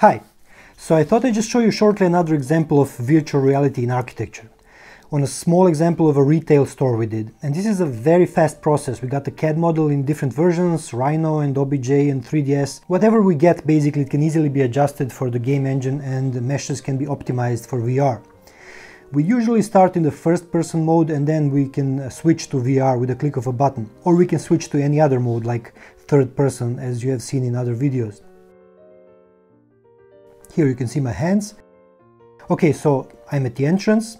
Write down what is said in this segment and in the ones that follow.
Hi, so I thought I'd just show you shortly another example of virtual reality in architecture. On a small example of a retail store we did. And this is a very fast process. We got the CAD model in different versions, Rhino and OBJ and 3ds. Whatever we get, basically, it can easily be adjusted for the game engine and the meshes can be optimized for VR. We usually start in the first person mode and then we can uh, switch to VR with a click of a button. Or we can switch to any other mode like third person as you have seen in other videos. Here you can see my hands. Okay, so I'm at the entrance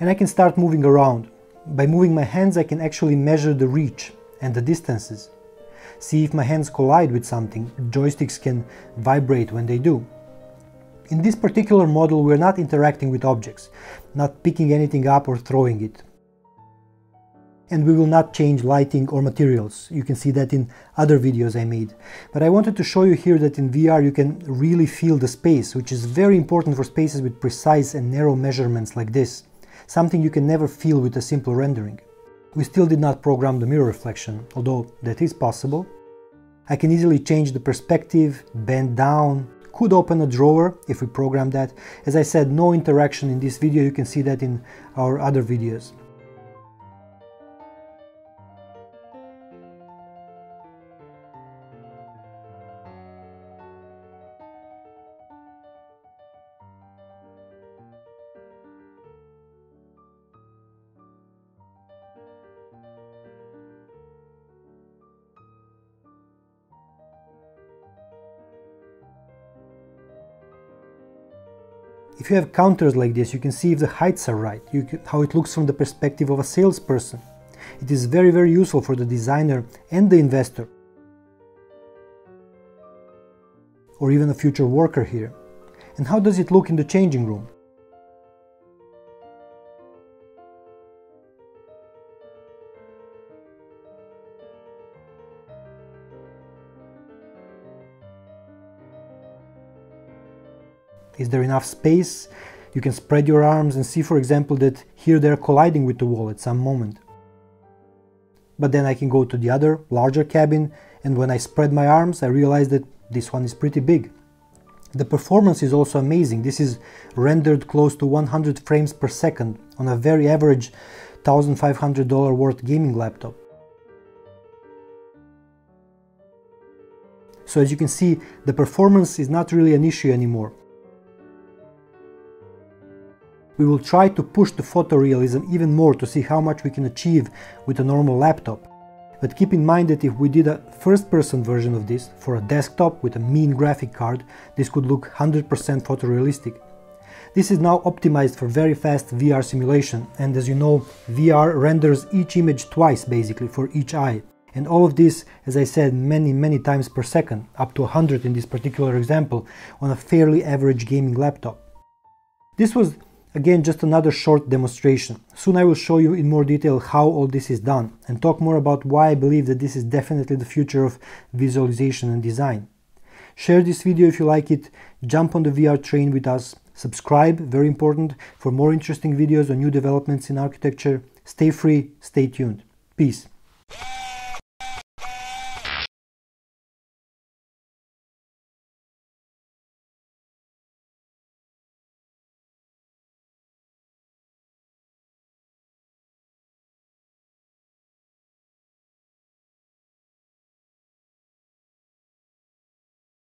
and I can start moving around. By moving my hands I can actually measure the reach and the distances. See if my hands collide with something, joysticks can vibrate when they do. In this particular model we're not interacting with objects, not picking anything up or throwing it and we will not change lighting or materials. You can see that in other videos I made. But I wanted to show you here that in VR you can really feel the space, which is very important for spaces with precise and narrow measurements like this. Something you can never feel with a simple rendering. We still did not program the mirror reflection, although that is possible. I can easily change the perspective, bend down, could open a drawer if we program that. As I said, no interaction in this video, you can see that in our other videos. If you have counters like this, you can see if the heights are right, can, how it looks from the perspective of a salesperson. It is very, very useful for the designer and the investor, or even a future worker here. And how does it look in the changing room? Is there enough space? You can spread your arms and see, for example, that here they're colliding with the wall at some moment. But then I can go to the other, larger cabin, and when I spread my arms, I realize that this one is pretty big. The performance is also amazing. This is rendered close to 100 frames per second on a very average $1,500 worth gaming laptop. So as you can see, the performance is not really an issue anymore we will try to push the photorealism even more to see how much we can achieve with a normal laptop. But keep in mind that if we did a first-person version of this for a desktop with a mean graphic card, this could look 100% photorealistic. This is now optimized for very fast VR simulation and as you know, VR renders each image twice basically for each eye. And all of this, as I said, many, many times per second, up to 100 in this particular example, on a fairly average gaming laptop. This was Again, just another short demonstration. Soon I will show you in more detail how all this is done and talk more about why I believe that this is definitely the future of visualization and design. Share this video if you like it, jump on the VR train with us, subscribe, very important, for more interesting videos on new developments in architecture. Stay free, stay tuned. Peace.